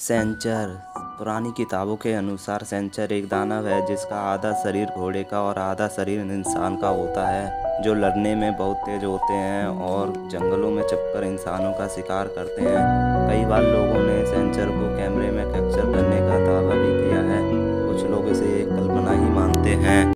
सेंचर। पुरानी किताबों के अनुसार सेंचर एक दानव है, जिसका आधा शरीर घोड़े का और आधा शरीर इंसान का होता है, जो लड़ने में बहुत तेज होते हैं और जंगलों में चपकर इंसानों का शिकार करते हैं। कई बार लोगों ने सेंचर को कैमरे में कैप्चर करने का दावा भी किया है। कुछ लोग इसे एक कल्पना ही मानते हैं।